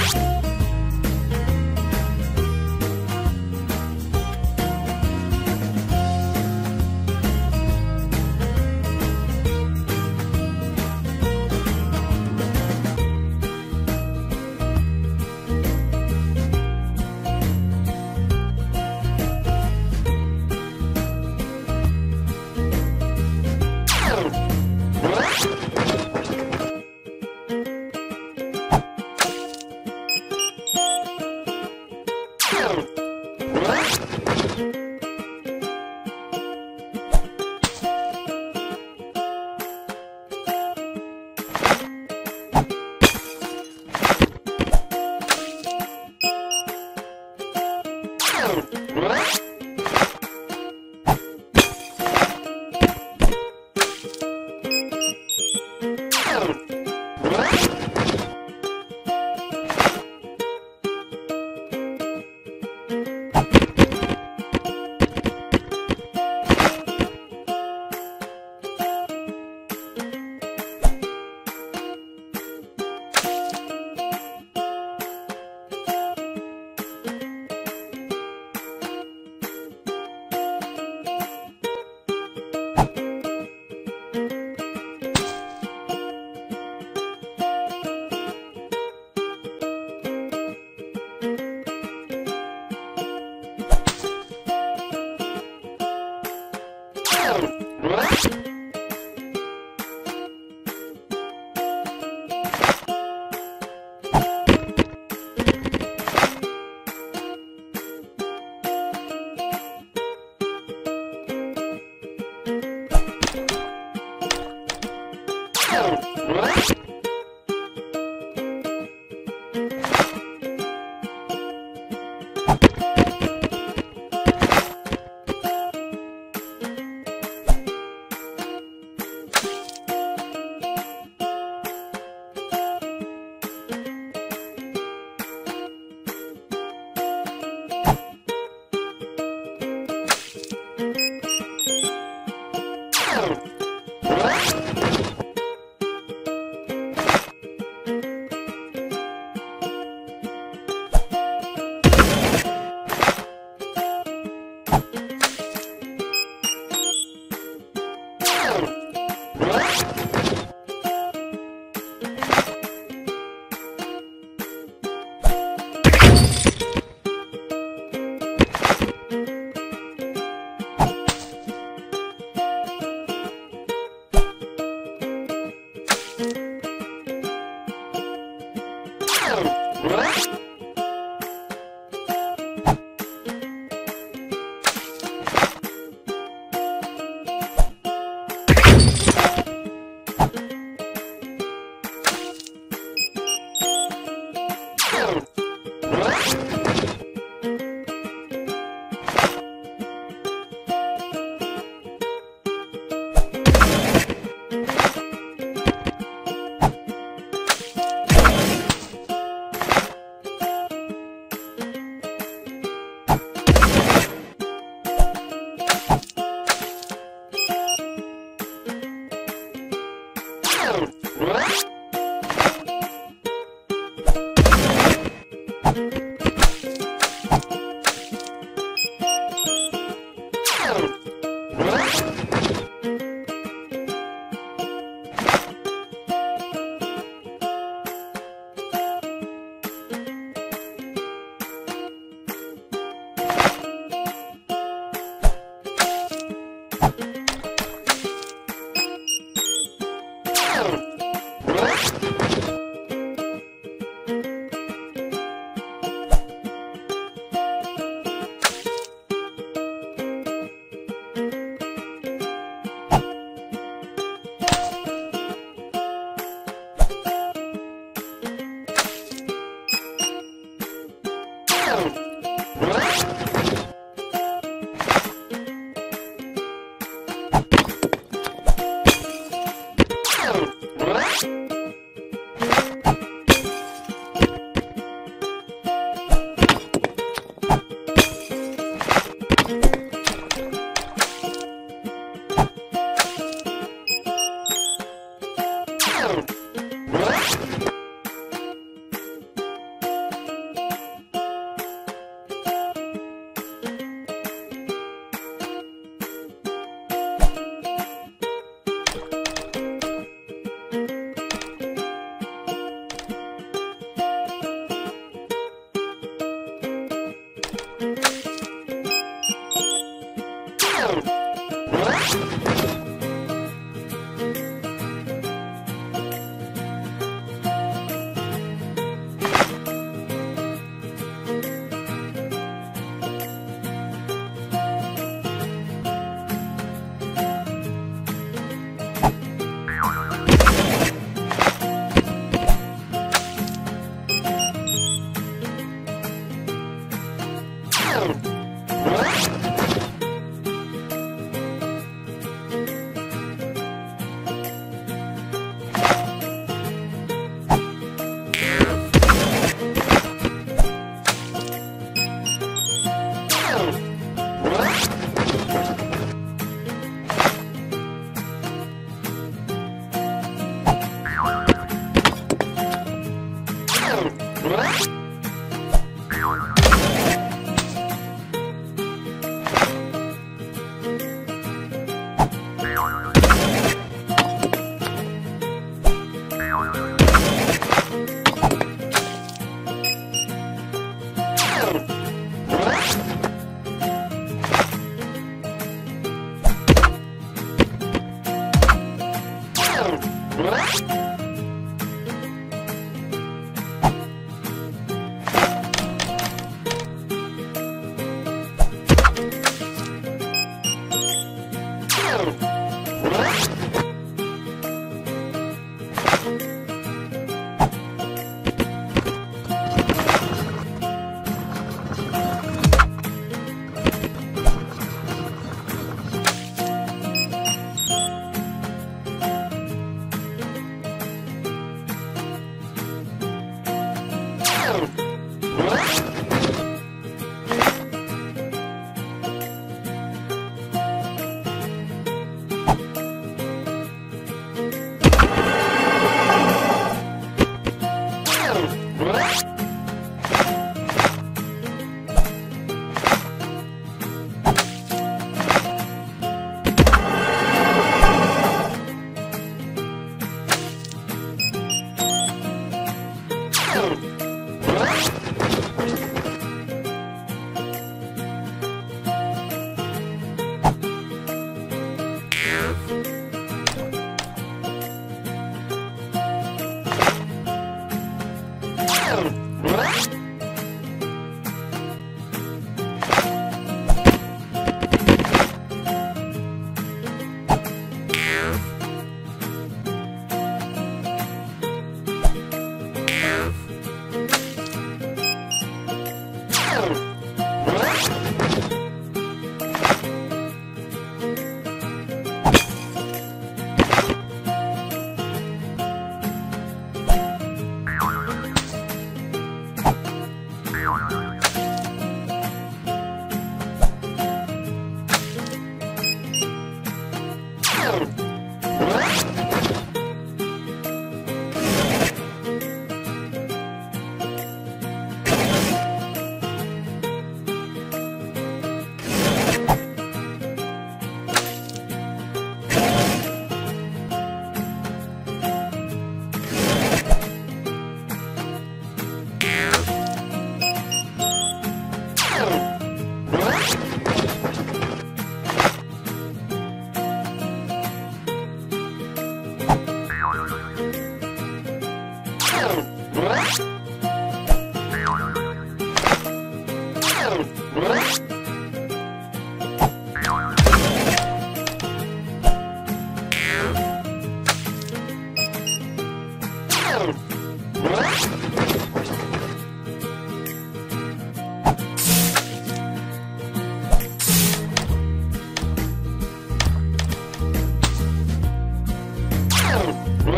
Bye. Twitter. Arr!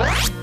Yeah.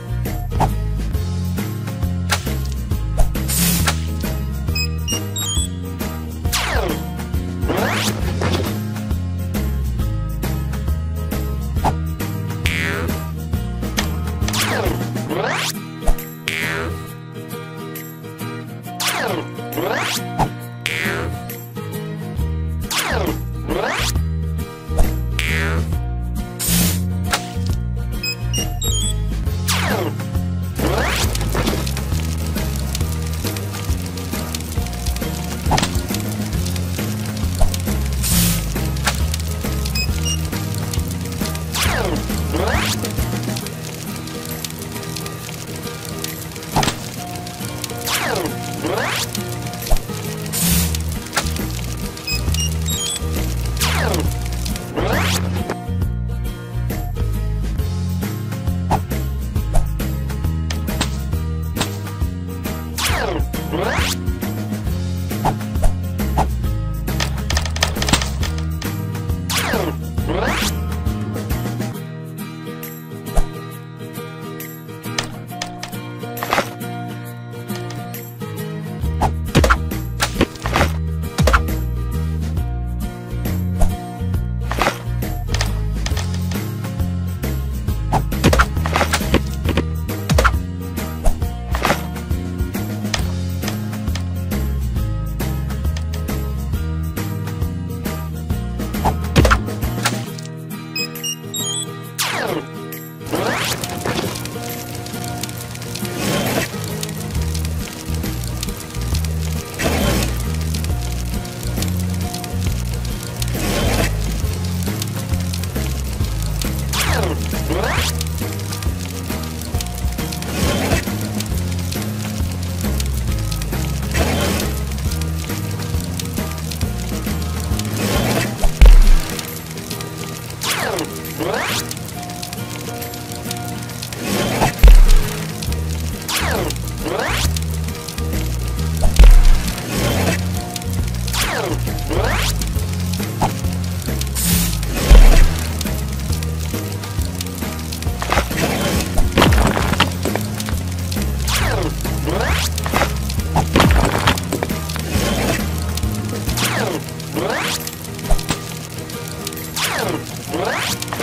Yeah. Brrrr!